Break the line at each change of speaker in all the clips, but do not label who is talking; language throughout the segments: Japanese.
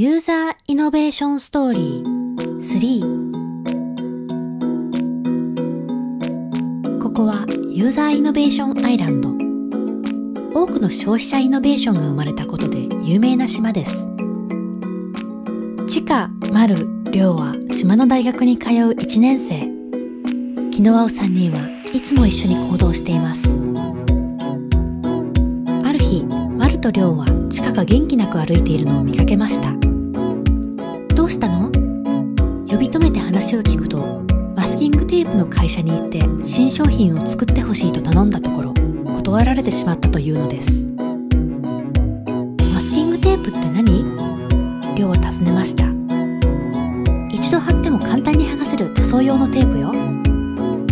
ユーザーイノベーションストーリー。3ここはユーザーイノベーションアイランド。多くの消費者イノベーションが生まれたことで有名な島です。地下丸亮は島の大学に通う1年生。気の合う3人はいつも一緒に行動しています。ある日丸と亮は地下が元気なく歩いているのを見かけました。うしたの？呼び止めて話を聞くとマスキングテープの会社に行って新商品を作ってほしいと頼んだところ断られてしまったというのです。マスキングテープって何？亮は尋ねました。一度貼っても簡単に剥がせる塗装用のテープよ。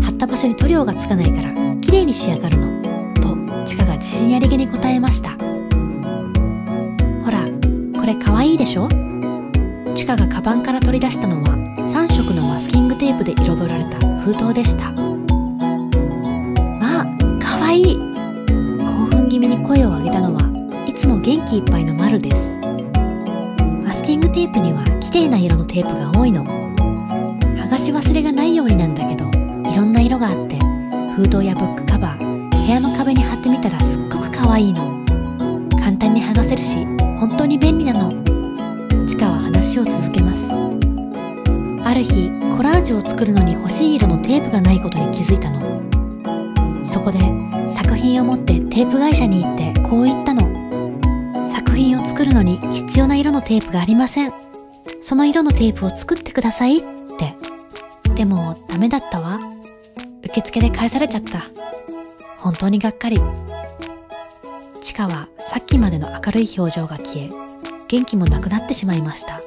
貼った場所に塗料がつかないから綺麗に仕上がるの。とチカが自信ありげに答えました。ほらこれかわいいでしょ？チカがカバンから取り出したのは3色のマスキングテープで彩られた封筒でした。まあかわいい。興奮気味に声を上げたのはいつも元気いっぱいのマルです。マスキングテープには綺麗な色のテープが多いの。剥がし忘れがないようになんだけどいろんな色があって封筒やブックカバー部屋の壁に貼ってみたらすっごく可愛いの。簡単に剥がせるし本当に便利なの。チカは話を続けます。ある日コラージュを作るのに欲しい色のテープがないことに気づいたの。そこで作品を持ってテープ会社に行ってこう言ったの。作品を作るのに必要な色のテープがありません。その色のテープを作ってくださいって。でもダメだったわ。受付で返されちゃった。本当にがっかり。チカはさっきまでの明るい表情が消え元気もなくなってしまいました。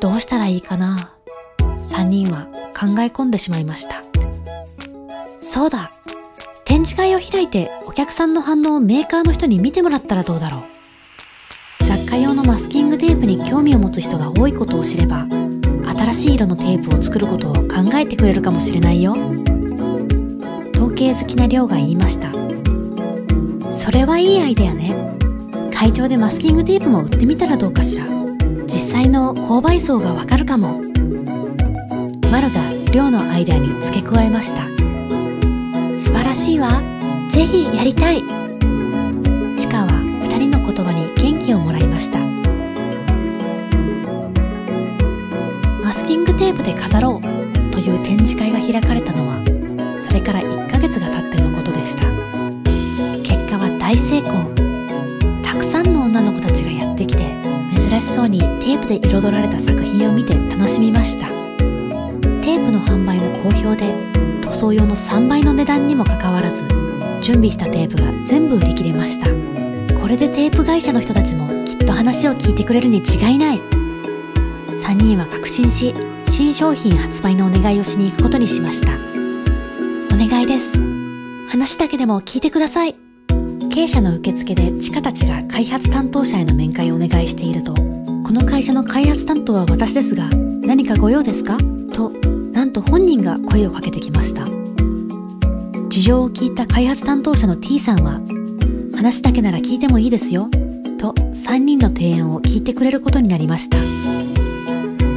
どうしたらいいかな？3人は考え込んでしまいました。そうだ。展示会を開いてお客さんの反応をメーカーの人に見てもらったらどうだろう。雑貨用のマスキングテープに興味を持つ人が多いことを知れば新しい色のテープを作ることを考えてくれるかもしれないよ。統計好きな亮が言いました。それはいいアイデアね。会場でマスキングテープも売ってみたらどうかしら。実際の購買層がわかるかも。マルが亮のアイデアに付け加えました。素晴らしいわ。ぜひやりたい。チカは二人の言葉に元気をもらいました。マスキングテープで飾ろうという展示会が開かれで彩られた作品を見て楽しみました。テープの販売も好評で塗装用の3倍の値段にもかかわらず準備したテープが全部売り切れました。これでテープ会社の人たちもきっと話を聞いてくれるに違いない。3人は確信し新商品発売のお願いをしに行くことにしました。お願いです。話だけでも聞いてください。経営者の受付でチカたちが開発担当者への面会をお願いしているとこの会社の開発担当は私ですが何かご用ですか？となんと本人が声をかけてきました。事情を聞いた開発担当者の T さんは話だけなら聞いてもいいですよ。と3人の提案を聞いてくれることになりました。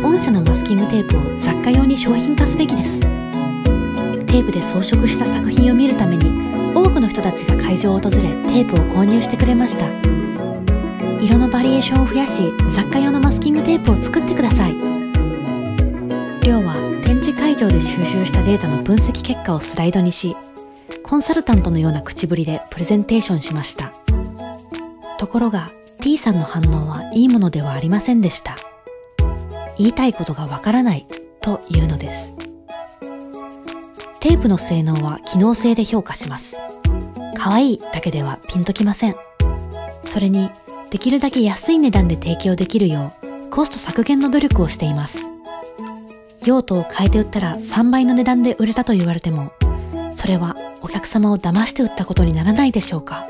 御社のマスキングテープを雑貨用に商品化すべきです。テープで装飾した作品を見るために多くの人たちが会場を訪れテープを購入してくれました。色のバリエーションを増やし雑貨用のマスキングテープを作ってください。亮は展示会場で収集したデータの分析結果をスライドにしコンサルタントのような口ぶりでプレゼンテーションしました。ところが T さんの反応はいいものではありませんでした。言いたいことがわからないというのです。テープの性能は機能性で評価します。可愛いだけではピンときません。それにできるだけ安い値段で提供できるようコスト削減の努力をしています。用途を変えて売ったら3倍の値段で売れたと言われてもそれはお客様を騙して売ったことにならないでしょうか。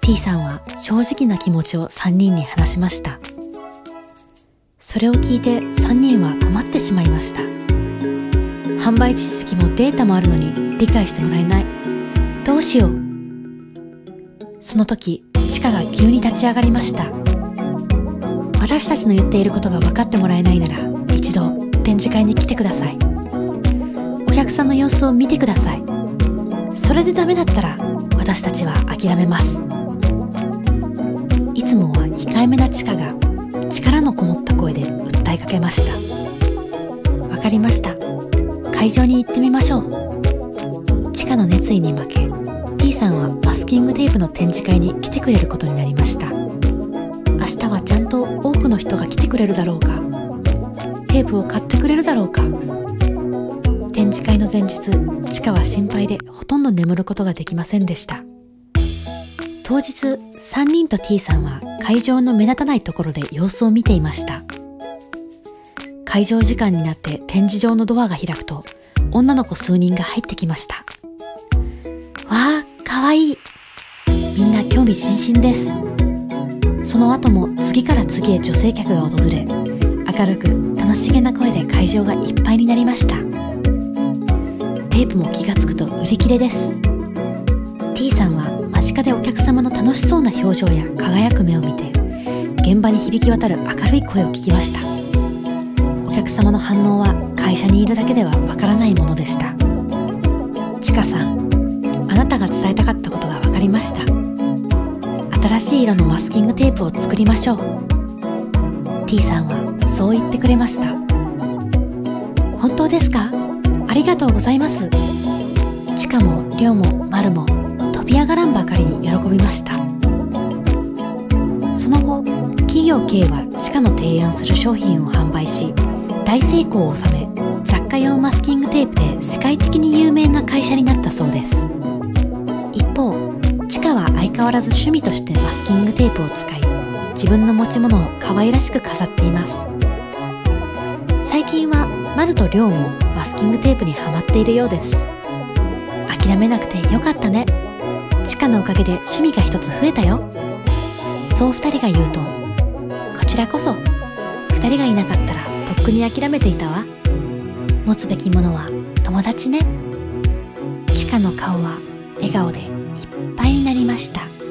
T さんは正直な気持ちを3人に話しました。それを聞いて3人は困ってしまいました。販売実績もデータもあるのに理解してもらえない。どうしよう。その時チカが急に立ち上がりました。私たちの言っていることが分かってもらえないなら一度展示会に来てください。お客さんの様子を見てください。それでダメだったら私たちは諦めます。いつもは控えめなチカが力のこもった声で訴えかけました。わかりました。会場に行ってみましょう。チカの熱意に負けさんはマスキングテープの展示会に来てくれることになりました。明日はちゃんと多くの人が来てくれるだろうか。テープを買ってくれるだろうか。展示会の前日チカは心配でほとんど眠ることができませんでした。当日3人と T さんは会場の目立たないところで様子を見ていました。会場時間になって展示場のドアが開くと女の子数人が入ってきました。わあわい。みんな興味津々です。その後も次から次へ女性客が訪れ明るく楽しげな声で会場がいっぱいになりました。テープも気がつくと売り切れです。T さんは間近でお客様の楽しそうな表情や輝く目を見て現場に響き渡る明るい声を聞きました。お客様の反応は会社にいるだけではわからないものでした。ちかさんなたが伝えたかったことが分かりました。新しい色のマスキングテープを作りましょう。T さんはそう言ってくれました。本当ですか？ありがとうございます。チカもリョウもマルも飛び上がらんばかりに喜びました。その後企業経営はチカの提案する商品を販売し大成功を収め雑貨用マスキングテープで世界的に有名な会社変わらず趣味としてマスキングテープを使い自分の持ち物を可愛らしく飾っています。最近はマルとリョウもマスキングテープにはまっているようです。諦めなくてよかったね。チカのおかげで趣味が一つ増えたよ。そう二人が言うとこちらこそ。二人がいなかったらとっくに諦めていたわ。持つべきものは友達ね。チカの顔は笑顔で。いっぱいになりました。